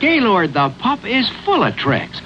Gaylord the pup is full of tricks.